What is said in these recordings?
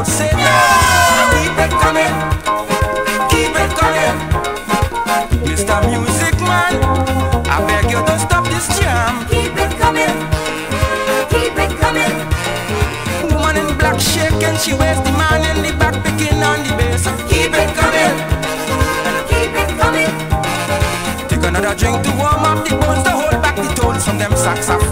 Keep it coming, keep it coming. Mr. Music Man, I beg you don't stop this jam. Keep it coming, keep it coming. Woman in black shaking, she wears the man in the back picking on the bass. Keep it coming, keep it coming. Take another drink to warm up the bones, to hold back the tones from them saxophones.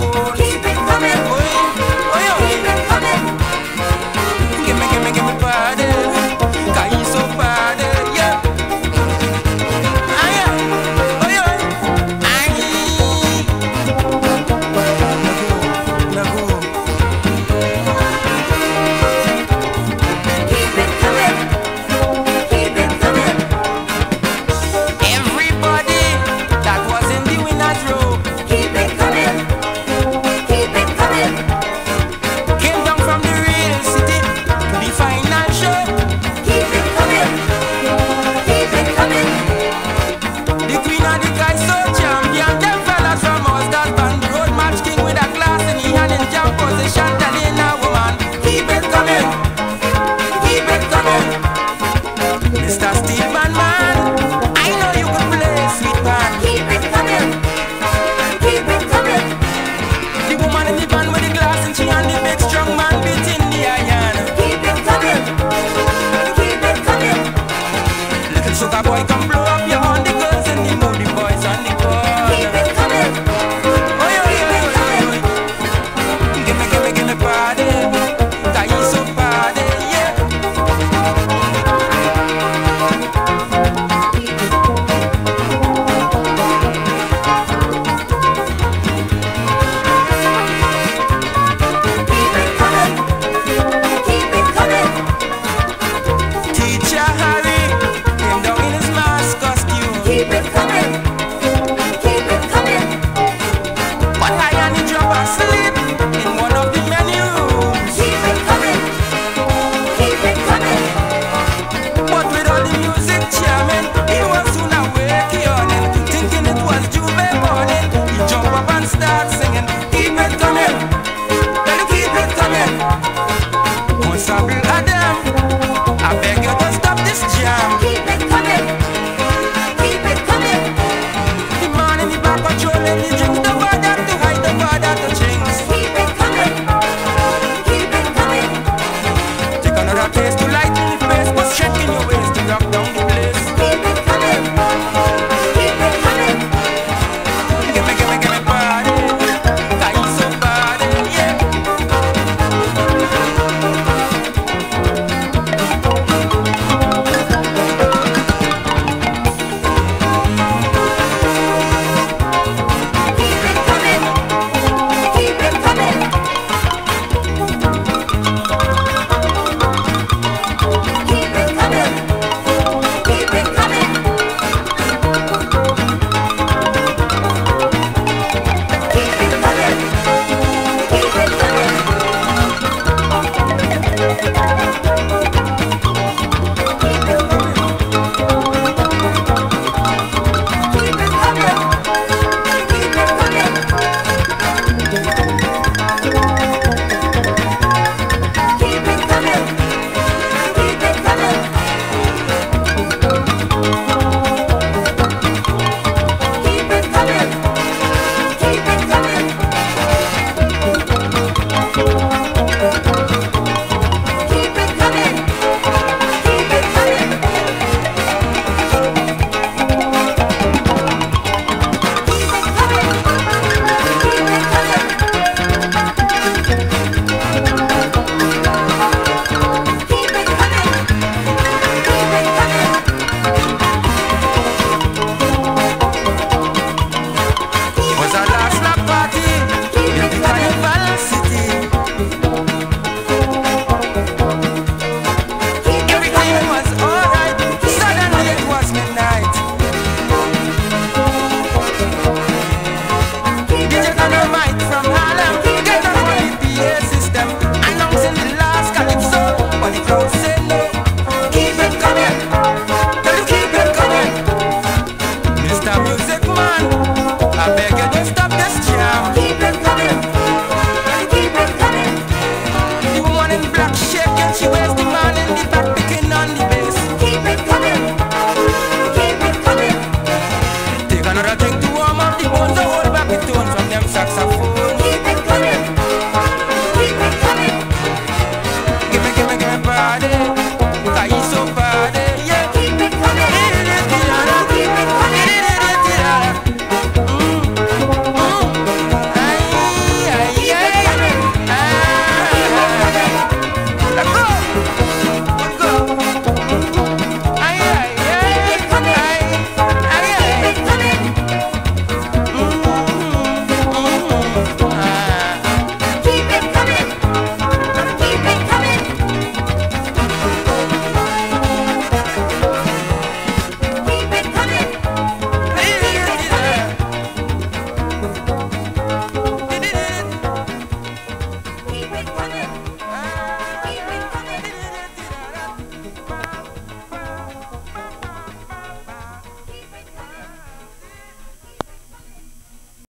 taste